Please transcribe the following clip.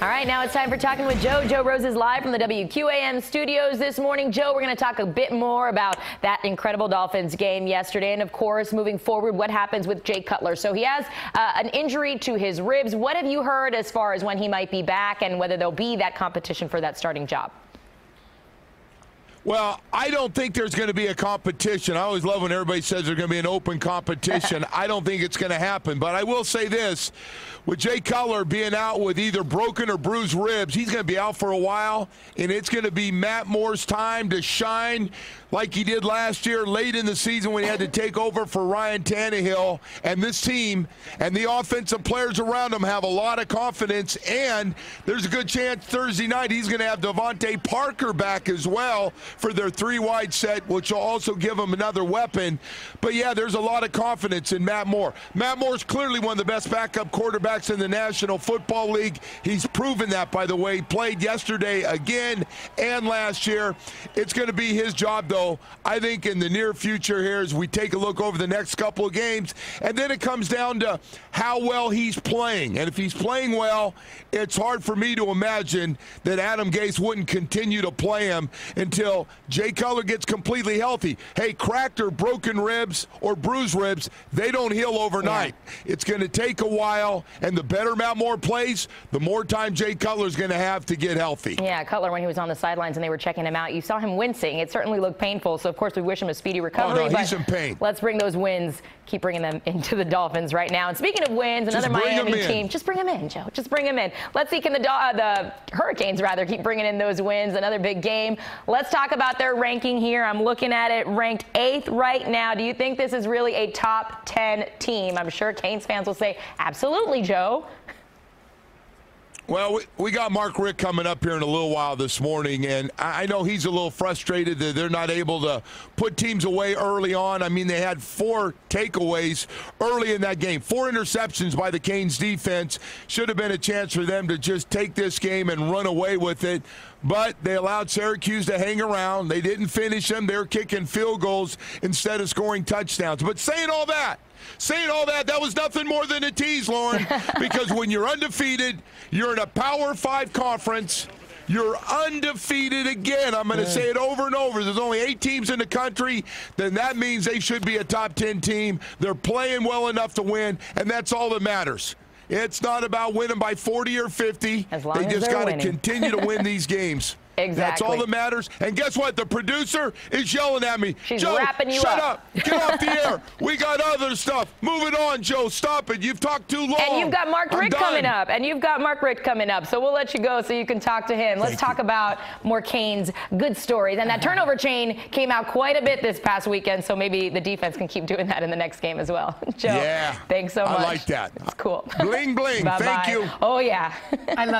All right, now it's time for Talking with Joe. Joe Rose is live from the WQAM studios this morning. Joe, we're going to talk a bit more about that incredible Dolphins game yesterday and, of course, moving forward, what happens with Jay Cutler. So he has uh, an injury to his ribs. What have you heard as far as when he might be back and whether there'll be that competition for that starting job? Well, I don't think there's going to be a competition. I always love when everybody says there's going to be an open competition. I don't think it's going to happen. But I will say this with Jay Cutler being out with either broken or bruised ribs, he's going to be out for a while, and it's going to be Matt Moore's time to shine like he did last year late in the season when he had to take over for Ryan Tannehill. And this team and the offensive players around him have a lot of confidence, and there's a good chance Thursday night he's going to have DeVante Parker back as well for their three wide set, which will also give them another weapon. But yeah, there's a lot of confidence in Matt Moore. Matt Moore's clearly one of the best backup quarterbacks in the National Football League. He's proven that, by the way. He played yesterday again and last year. It's going to be his job, though, I think, in the near future here as we take a look over the next couple of games. And then it comes down to how well he's playing. And if he's playing well, it's hard for me to imagine that Adam Gase wouldn't continue to play him until Jay Cutler gets completely healthy. Hey, cracked or broken ribs or bruised ribs, they don't heal overnight. Yeah. It's going to take a while, and the better Matt Moore plays, the more time Jay Cutler's going to have to get healthy. Yeah, Cutler, when he was on the sidelines and they were checking him out, you saw him wincing. It certainly looked painful, so of course we wish him a speedy recovery. Oh, no, he's in pain. Let's bring those wins, keep bringing them into the Dolphins right now. And speaking of wins, another Miami team, just bring them in, Joe. Just bring them in. Let's see, can the, uh, the Hurricanes, rather, keep bringing in those wins, another big game. Let's talk about their ranking here. I'm looking at it, ranked eighth right now. Do you think this is really a top 10 team? I'm sure Canes fans will say, absolutely, Joe. Well, we, we got Mark Richt coming up here in a little while this morning, and I know he's a little frustrated that they're not able to put teams away early on. I mean, they had four takeaways early in that game, four interceptions by the Canes defense. Should have been a chance for them to just take this game and run away with it. But they allowed Syracuse to hang around. They didn't finish them. They're kicking field goals instead of scoring touchdowns. But saying all that, saying all that, that was nothing more than a tease, Lauren, because when you're undefeated, you're in a Power Five conference. You're undefeated again. I'm going to say it over and over. There's only eight teams in the country. Then that means they should be a top 10 team. They're playing well enough to win, and that's all that matters. It's not about winning by 40 or 50. As long they as just got to continue to win these games. Exactly. That's all that matters. And guess what? The producer is yelling at me. She's Joe, wrapping you shut up. up. Get off the air. We got other stuff. Move it on, Joe. Stop it. You've talked too long. And you've got Mark I'm Richt done. coming up. And you've got Mark Richt coming up. So we'll let you go so you can talk to him. Let's Thank talk you. about more Canes good stories. And that turnover chain came out quite a bit this past weekend. So maybe the defense can keep doing that in the next game as well. Joe, Yeah. thanks so much. I like that. It's cool. Bling, bling. Bye-bye. Thank you. Oh, yeah. I love